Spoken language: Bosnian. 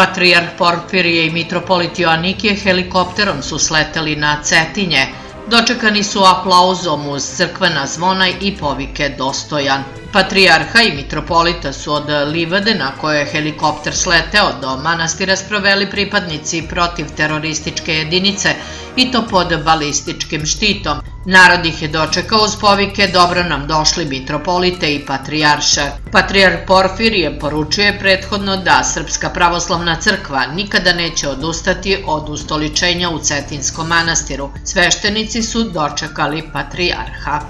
Patrijarh Porfirije i mitropolit Joannikije helikopterom su sleteli na Cetinje. Dočekani su aplauzom uz crkvena zvona i povike dostojan. Patrijarha i mitropolita su od Livade na kojoj je helikopter sleteo do manastira sproveli pripadnici protiv terorističke jedinice i to pod balističkim štitom. Narod ih je dočekao uz povike dobro nam došli mitropolite i patrijarša. Patrijar Porfirije poručuje prethodno da Srpska pravoslavna crkva nikada neće odustati od ustoličenja u Cetinskom manastiru. Sveštenici su dočekali patrijarha.